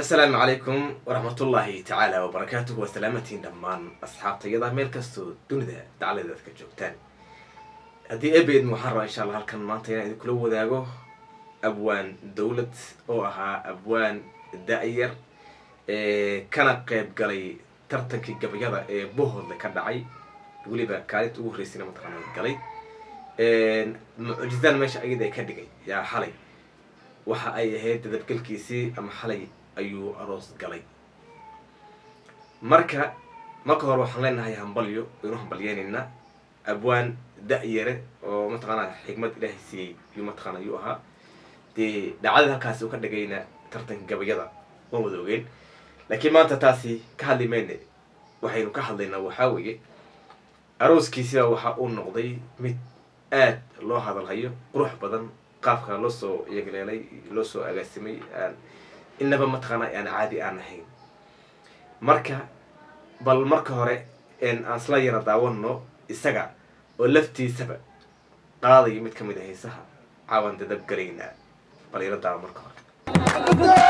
asalaamu calaykum waraxmatullaahi tacaala wabarakaatuhu waa salaamatiin dhammaan asxaabtayada meel kastoo dunida dacladeed ka joogtaan. Haddii ebeed waxaan rabaa insha allah halkan maanta inaan idinkula wadaago abwaan dowlad oo ahaa abwaan da-yar kana qeyb galay tartankii gabayada ee bohodle ka dhacay. Weliba kaalinta ugu horreysayna mataqaana galay. Mucjizaan meesha ayada ay ka dhigay yaa xalay waxa ay ahayd dadabgelkiisii ama xalay ayuu aroos galay. Marka marka hore waxaan leenahay hambalyo inu hambalyeynayna abwaan da-yare oo mataqaana xikmad ilaahay siiyey yuu mataqaana ayuu ahaa. Dee dhacdada halkaasi uu ka dhigayna tartanka gabayada waan wada ogeen laakiin maanta taasi ka hadli mayne waxaynu ka hadlaynaa waxaa weeye arooskiisiba waxa uu noqday mid aad loo hadalhayo qurux badan qaabka loo soo yegleelay loo soo agaasimay inaba mataqaana aan caadi aan ahayn marka bal marka hore aan isla yara daawano isaga oo laftiisaba qaadayo mid ka mid a heesaha caawan dadab galaynaa bal ila daawa marka hore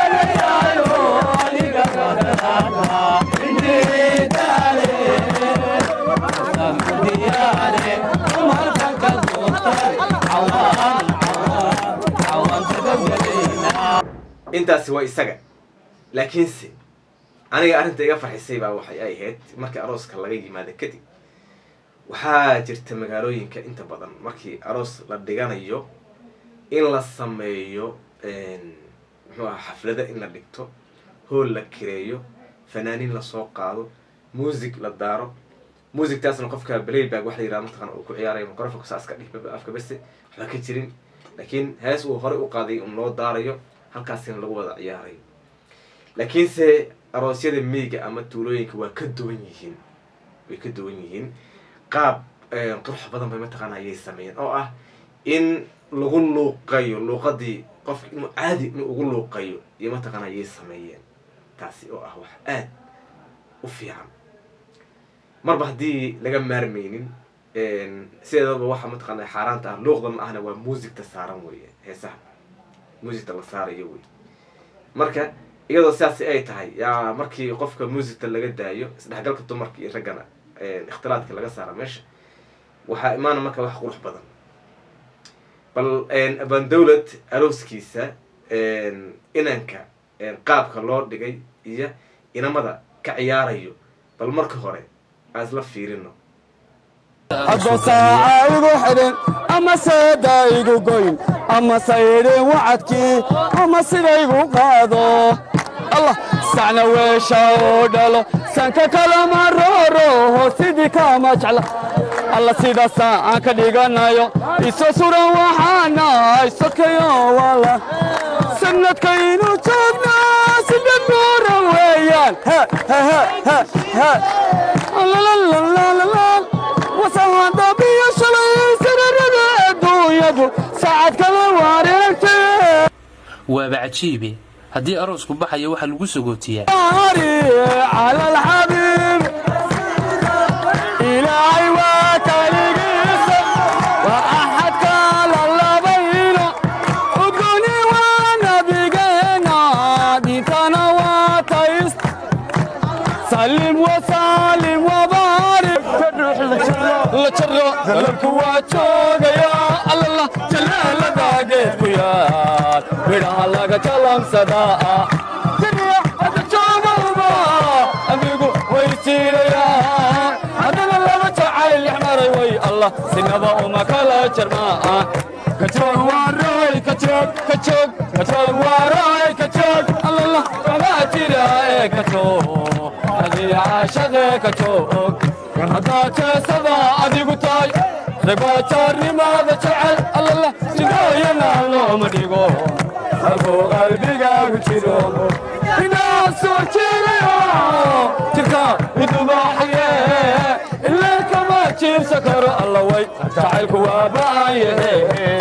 intaasi waa isaga. Laakiinse aniga arrinta iga farxisay baa waxay ay ahayd markii arooska laga yimaado kadib. Waxaa jirta magaalooyinka inta badan markii aroos la dhiganayo in la sameeyo muxuu aha xaflada in la dhigto hool la kireeyo fanaaniin la soo qaado muusig la daaro. Muusigtaasna qofka blayback waxa la yiraha mataqana uu ku ciyaarayo microfonka saas ka dhih afka bese waxba ka jirin. Laakiin hees uu horey u qaaday un loo daarayo halkaasina lagu wada ciyaarayo laakiinse aroosyada miyiga ama tuulooyinka waa ka duwan yihiin. Way ka duwan yihiin. Qaab qurux badan bay mataqaana ayay sameeyeen oo ah in lagu luuqayo luuqadii qofka inuu caadi inuu ugu luuqayo iyo mataqaana ayay sameeyeen. Taasi oo ah wax aad u fiican. Marba haddii laga maarmeynin sideedaba waxa mataqaana xaaraanta ah luuqda ma ahna waa muusigta saaran weeye heesaha muusigta la saarayo wey. Marka iyadoo sidaasi ay tahay yaa markii qofka muusigta laga daayo isdhexgalka dumarka iyo raggana ikhtilaadka laga saara meesha waxaa imaana marka wax qurux badan. Bal abaan dowlad arooskiisa inanka qaabka loo dhigay iyo inamada ka ciyaarayo bal marka hore aan isla fiirino hadba saaca igu xidhin ama seeda igu goyn ama saydhin wacadkii ama sidaygu qaado. Sacna weesha oo dhalo sanka kalama rooroho sidii kama jecla. Alla sidaasaa aan ka dhiganayo iso suran waxaanahay sodkayo wala. Sanadkaynu joognaa sidad buura weeyaan waaba cajiibe haddii aroosku baxaya waxaa lagu sagootiyaa jalaalku waa joogayaa allala jalaalada geedku يا بيرها لغا كلام صدا دنيا هذا جامربا أميقو ويسير يا. هذا لما تعال يحمر وي الله. سنبا وما كلا جرما كتر وراي كتر كتر كتر وراي كتر الله الله. كلا تيراي يا هذه عاشق كتر هذا كسبا أدي قطاي. ربا يدوم ناس وشيريو تلك يدوباحية اللي كما تشير سكر الله وي تعالك واباية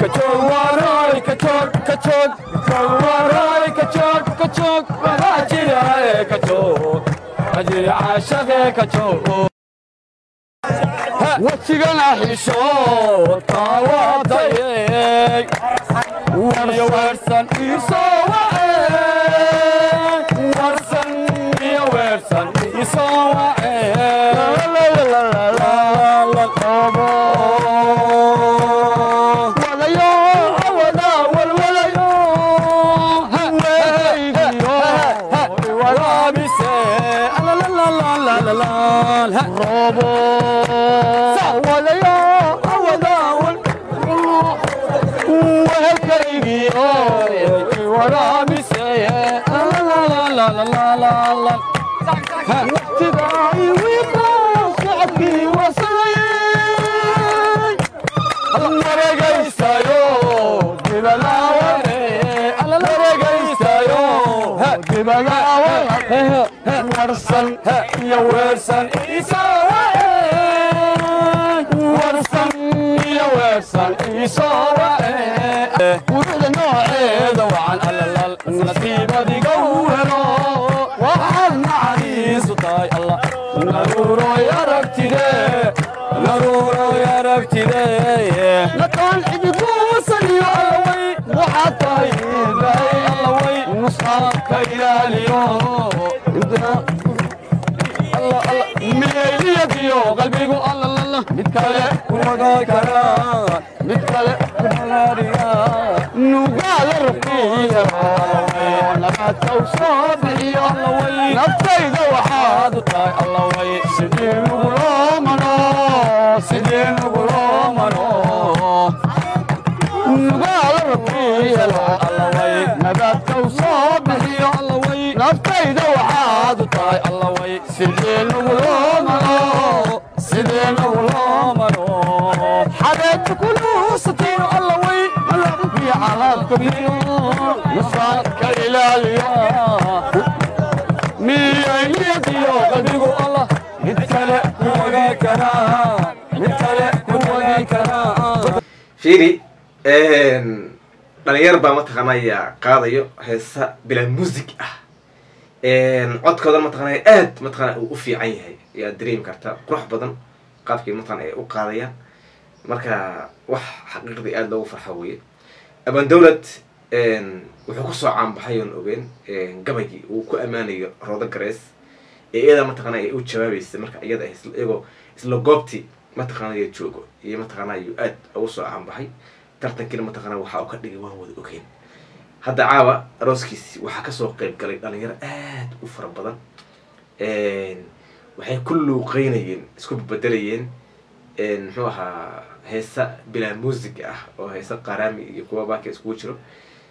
كتور وراي كتور كتور كتور وراي كتور كتور ولا جيري كتور أجري عاشقي كتور وجهنا حشود طاوضيك ورسان إيصوائي la la la la warsan iyo weersan warsan نبتدي لطول اليوم وحطي الله وصحابك إلى اليوم الله الله ميليك يو قلبي يقول الله الله الله متكالي ومقاي كلام متكالي وملاريا نقال رفيا لما توصاب لي الله وي نبتي ذو حاد الله وي سنين وغلامنا سنين naftayda waxaad u tahay allaway sidee lagu loomano sidee lagu loomano xabeeta ku luusatayo allaway malabkiyo calaabka biyo nusaanka ilaaliyo dhalinyar baa mataqaanaya qaadayo heesa bilaa music ah. Codkoodan mataqaanaya aad mataqana uu u fiican yahay. Ayaad dareemi kartaa qurux badan qaabkii mataqana ay u qaadayaan marka wax xaqiiqdii aada loogu farxa weye aban dowlad wuxuu ku soo caanbaxay oon ogeyn gabaygii uu ku ammaanayo roodo garees ee iyada mataqana ay u jawaabaysa marka iyada iyagoo isla goobtii mataqaanaya joogo iyo mataqaanayo aad ugu soo caanbaxay tartankiina mataqana waxa uu ka dhigay waan wada ogeyn. Hadda caawa arooskiisi waxaa ka soo qeyb galay dhalinyaro aad u fara badan. Waxay ku luuqeynayeen isku bedelayeen muxuu ahaa heesa bilaa music ah oo heesa qaraami iyo kuwa baaka iskugu jiro.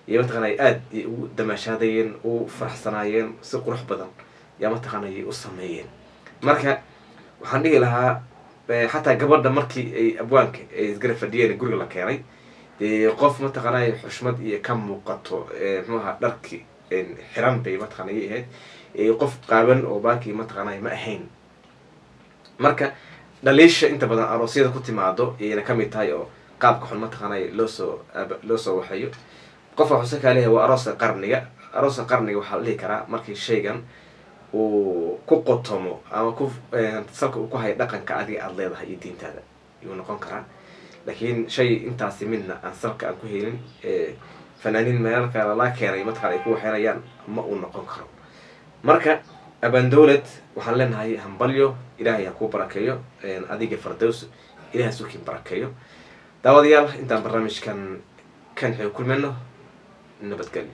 Iyo mataqaanay aad ay ugu damaashaadayeen u faraxsanaayeen si qurux badan. Yaa mataqaanay u sameeyeen. Marka waxaan dhihi lahaa xataa gabadha markii ay abwaanka ay isgara fadhiyeen guriga la keenay qof mataqaanay xushmad iyo ka muuqato muxuu ahaa dharki xiran bay mataqaanay ahayd qof qaaban oo baakii mataqaanay ma ahayn. Marka dhaliisha inta badan aroosyada ku timaado ayayna ka mid tahay oo qaabka xun mataqaanay loosoo loo soo waxeeyo. Qofka xuse kaa leeyahay waa arooska qarniga. Arooska qarniga waxaa la dhihi karaa markii shaygan uu ku qotomo ama ku salka uu ku hayo dhaqanka adiga aada leedahay iyo diintaada. Ayuu noqon karaa laakiin shay intaasi midna aan salka aan ku helin fanaaniin meelka lala keenay mataqana ay ku waxeynayaan ma uu noqon karo. Marka aban dowlad waxaan leenahay hambalyo ilaahay ha kuu barakeeyo adiga fardows ilahay sukiin barakeeyo. Daawadayaal intaan barnaamijkan kan xeeg kulmeyno nabadgelyo